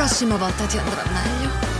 prossima volta ti andrà meglio.